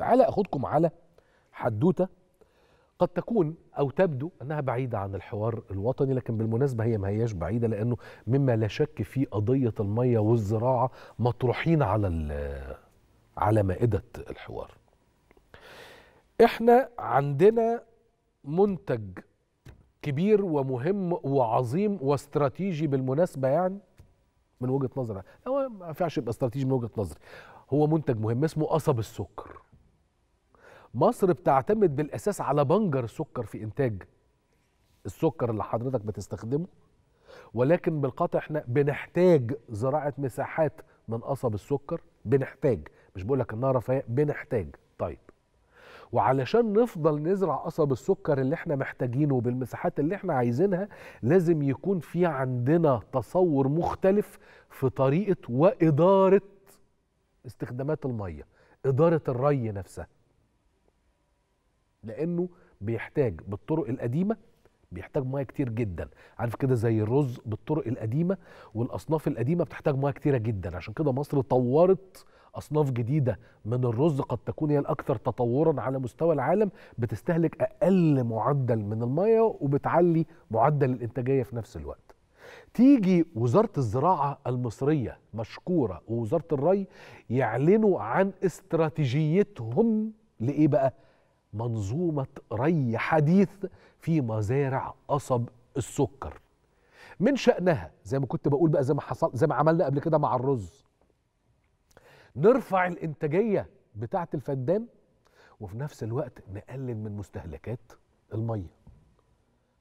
تعالى اخدكم على حدوتة قد تكون أو تبدو أنها بعيدة عن الحوار الوطني لكن بالمناسبة هي ما هياش بعيدة لأنه مما لا شك فيه قضية المية والزراعة مطروحين على على مائدة الحوار. إحنا عندنا منتج كبير ومهم وعظيم واستراتيجي بالمناسبة يعني من وجهة نظري. هو ما ينفعش يبقى استراتيجي من وجهة نظري. هو منتج مهم اسمه قصب السكر. مصر بتعتمد بالأساس على بنجر سكر في إنتاج. السكر اللي حضرتك بتستخدمه ولكن بالقطع إحنا بنحتاج زراعة مساحات من قصب السكر بنحتاج. مش بقول لك إنها رفاهية بنحتاج. طيب. وعلشان نفضل نزرع قصب السكر اللي إحنا محتاجينه بالمساحات اللي إحنا عايزينها لازم يكون في عندنا تصور مختلف في طريقة وإدارة استخدامات المية إدارة الري نفسها. لأنه بيحتاج بالطرق القديمة بيحتاج ميه كتير جدا. عارف كده زي الرز بالطرق القديمة والأصناف القديمة بتحتاج ميه كتيرة جدا. عشان كده مصر طورت أصناف جديدة من الرز قد تكون هي الأكثر تطورا على مستوى العالم بتستهلك أقل معدل من الميه وبتعلي معدل الإنتاجية في نفس الوقت. تيجي وزارة الزراعة المصرية مشكورة ووزارة الري يعلنوا عن استراتيجيتهم لإيه بقى؟ منظومة ري حديث في مزارع قصب السكر. من شأنها زي ما كنت بقول بقى زي ما حصل زي ما عملنا قبل كده مع الرز. نرفع الإنتاجية بتاعة الفدان وفي نفس الوقت نقلل من مستهلكات المية.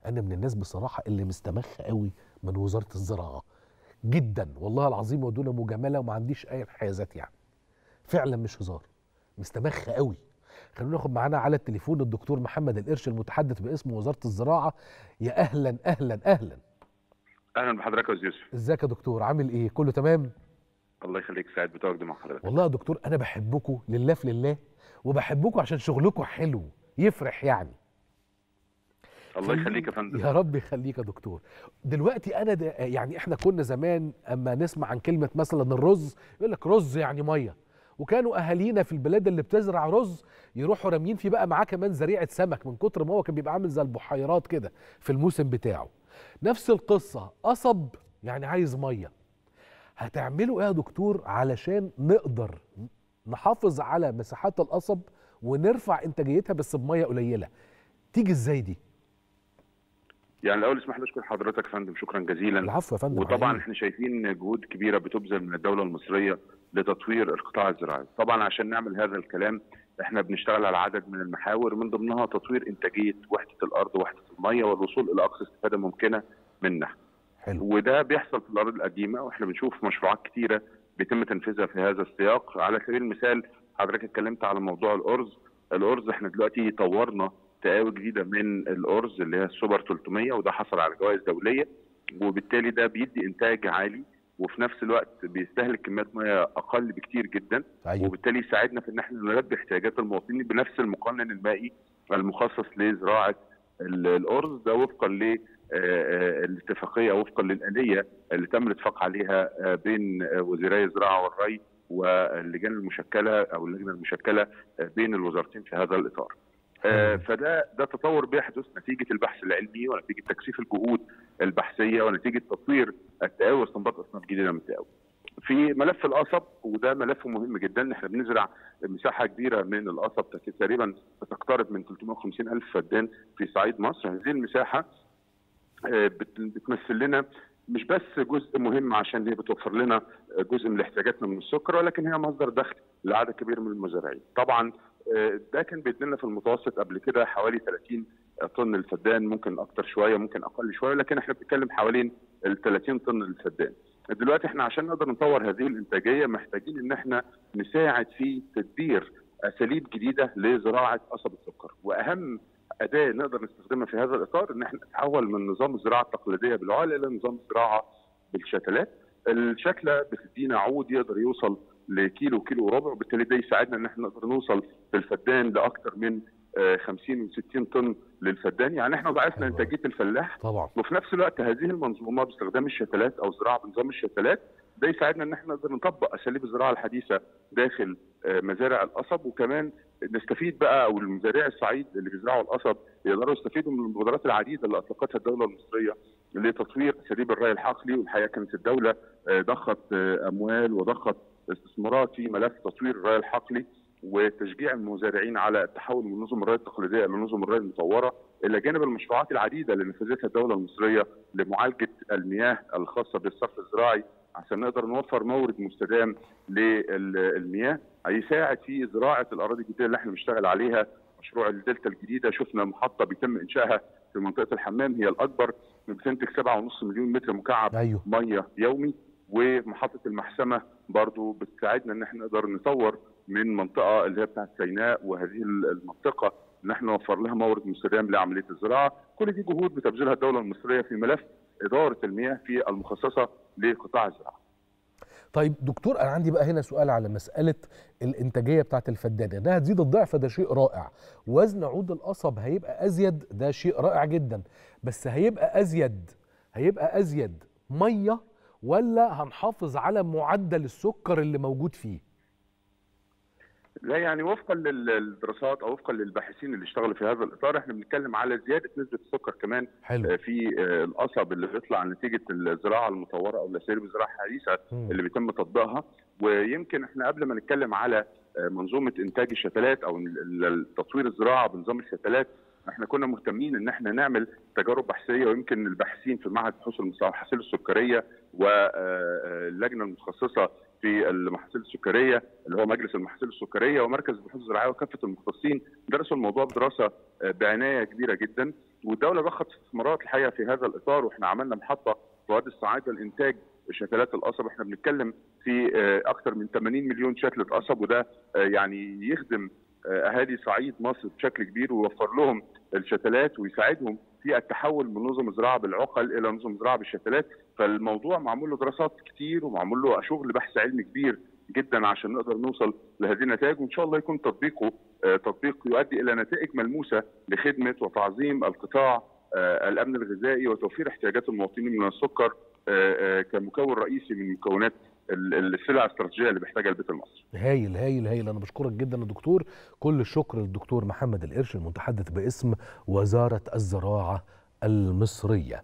أنا من الناس بصراحة اللي مستمخ قوي من وزارة الزراعة جدا والله العظيم ودون مجاملة وما عنديش أي انحيازات يعني. فعلا مش هزار مستمخ قوي. خلونا ناخد معانا على التليفون الدكتور محمد القرش المتحدث باسم وزارة الزراعة. يا أهلا أهلا أهلا. أهلا بحضرتك يا أستاذ يوسف. إزيك يا دكتور؟ عامل إيه؟ كله تمام؟ الله يخليك سعيد بتواجدي مع حضرتك. والله يا دكتور أنا بحبكم لله في لله وبحبكم عشان شغلكم حلو يفرح يعني. الله يخليك يا فندم. يا رب يخليك يا دكتور. دلوقتي أنا يعني إحنا كنا زمان أما نسمع عن كلمة مثلا الرز يقول لك رز يعني مية. وكانوا أهالينا في البلاد اللي بتزرع رز يروحوا راميين فيه بقى معاه كمان زريعة سمك من كتر ما هو كان بيبقى عامل زي البحيرات كده في الموسم بتاعه. نفس القصة قصب يعني عايز مية. هتعملوا إيه يا دكتور علشان نقدر نحافظ على مساحات القصب ونرفع إنتاجيتها بس بمية قليلة؟ تيجي إزاي دي؟ يعني الأول اسمح لي أشكر حضرتك يا فندم شكرا جزيلا. العفو يا فندم وطبعا. إحنا شايفين جهود كبيرة بتبذل من الدولة المصرية لتطوير القطاع الزراعي. طبعا عشان نعمل هذا الكلام إحنا بنشتغل على عدد من المحاور من ضمنها تطوير إنتاجية وحدة الأرض ووحدة المية والوصول إلى أقصى استفادة ممكنة منها. حلو. وده بيحصل في الأرض القديمة وإحنا بنشوف مشروعات كتيرة بيتم تنفيذها في هذا السياق. على سبيل المثال حضرتك اتكلمت على موضوع الأرز. الأرز إحنا دلوقتي طورنا تقاوي جديدة من الأرز اللي هي السوبر 300 وده حصل على جوائز دولية وبالتالي ده بيدي إنتاج عالي وفي نفس الوقت بيستهلك كميات ميه أقل بكتير جدا أيوه وبالتالي يساعدنا في إن إحنا نلبي احتياجات المواطنين بنفس المقنن المائي المخصص لزراعة ال- الأرز ده وفقا ل آه، الاتفاقية وفقا للآلية اللي تم الاتفاق عليها آه، بين آه، وزيري الزراعة والري واللجان المشكلة أو اللجنة المشكلة آه، بين الوزارتين في هذا الإطار. آه، فده ده تطور بيحدث نتيجة البحث العلمي ونتيجة تكثيف الجهود البحثية ونتيجة تطوير التقاوي واستنباط اصناف جديده من التقاوي. في ملف القصب وده ملف مهم جدا إحنا بنزرع مساحة كبيرة من القصب تقريبا تقترب من 350 ألف فدان في صعيد مصر هذه المساحة آه، بت- بتمثل لنا مش بس جزء مهم عشان هي بتوفر لنا جزء من احتياجاتنا من السكر ولكن هي مصدر دخل لعدد كبير من المزارعين. طبعا ده كان بيدينا في المتوسط قبل كده حوالي 30 طن الفدان ممكن أكتر شوية ممكن أقل شوية لكن إحنا بنتكلم حوالين ال 30 طن الفدان. دلوقتي إحنا عشان نقدر نطور هذه الإنتاجية محتاجين إن إحنا نساعد في تدبير أساليب جديدة لزراعة قصب السكر وأهم أداة نقدر نستخدمها في هذا الإطار إن إحنا نتحول من نظام الزراعة التقليدية بالعقل إلى نظام الزراعة بالشتلات الشتلة بتدينا عود يقدر يوصل لكيلو كيلو وربع وبالتالي ده يساعدنا إن إحنا نقدر نوصل في الفدان لأكثر من آه، 50 و60 طن للفدان. يعني إحنا ضاعفنا إنتاجية الفلاح. طبعا. وفي نفس الوقت هذه المنظومة باستخدام الشتلات أو زراعة بنظام الشتلات ده يساعدنا إن إحنا نقدر نطبق أساليب الزراعة الحديثة داخل مزارع القصب. وكمان نستفيد بقى أو المزارعي الصعيد اللي بيزرعوا القصب يقدروا يستفيدوا من المبادرات العديدة اللي أطلقتها الدولة المصرية لتطوير أساليب الري الحقلي. والحقيقة كانت الدولة ضخت أموال وضخت استثمارات في ملف تطوير الري الحقلي. وتشجيع المزارعين على التحول من نظم الري التقليدية لنظم الري المطورة إلى جانب المشروعات العديدة اللي نفذتها الدولة المصرية لمعالجة المياه الخاصة بالصرف الزراعي عشان نقدر نوفر مورد مستدام للمياه هيساعد في زراعة الأراضي الجديدة اللي إحنا بنشتغل عليها مشروع الدلتا الجديدة شفنا محطة بيتم إنشائها في منطقة الحمام هي الأكبر بتنتج 7.5 مليون متر مكعب أيوه. ميه يومي ومحطة المحسمة برضو بتساعدنا إن إحنا نقدر نطور من منطقة اللي هي بتاعت سيناء وهذه المنطقة. ان إحنا نوفر لها مورد مستدام لعملية الزراعة، كل دي جهود بتبذلها الدولة المصرية في ملف إدارة المياه في المخصصة لقطاع الزراعة. طيب دكتور أنا عندي بقى هنا سؤال على مسألة الإنتاجية بتاعت الفدان إنها تزيد الضعف ده شيء رائع. وزن عود القصب هيبقى أزيد ده شيء رائع جدا. بس هيبقى أزيد هيبقى أزيد مية ولا هنحافظ على معدل السكر اللي موجود فيه؟ لا يعني وفقا للدراسات أو وفقا للباحثين اللي اشتغلوا في هذا الإطار إحنا بنتكلم على زيادة نسبة السكر كمان حلو. في القصب اللي بيطلع نتيجة الزراعة المطورة أو الأساليب الزراعة الحديثة اللي بيتم تطبيقها. ويمكن إحنا قبل ما نتكلم على منظومة إنتاج الشتلات أو تطوير الزراعة بنظام الشتلات إحنا كنا مهتمين إن إحنا نعمل تجارب بحثية ويمكن الباحثين في معهد بحوث المحاصيل السكرية واللجنة المتخصصة في المحاصيل السكرية اللي هو مجلس المحاصيل السكرية ومركز البحوث الزراعيه وكافة المختصين درسوا الموضوع بدراسة بعناية كبيرة جدا. والدولة ضخت استثمارات الحقيقة في هذا الإطار وإحنا عملنا محطة في وادي الصعايده لانتاج شتلات القصب. إحنا بنتكلم في أكثر من 80 مليون شتله قصب وده يعني يخدم أهالي صعيد مصر بشكل كبير ويوفر لهم الشتلات ويساعدهم في التحول من نظم الزراعه بالعقل إلى نظم الزراعه بالشتلات فالموضوع معمول له دراسات كتير ومعمول له شغل بحث علمي كبير جدا عشان نقدر نوصل لهذه النتائج وإن شاء الله يكون تطبيقه تطبيق يؤدي إلى نتائج ملموسة لخدمة وتعظيم القطاع الأمن الغذائي وتوفير احتياجات المواطنين من السكر كمكون رئيسي من مكونات السلع الاستراتيجية اللي بيحتاجها البيت المصري. هايل هايل هايل أنا بشكرك جدا يا دكتور كل الشكر للدكتور محمد القرش المتحدث باسم وزارة الزراعة المصرية.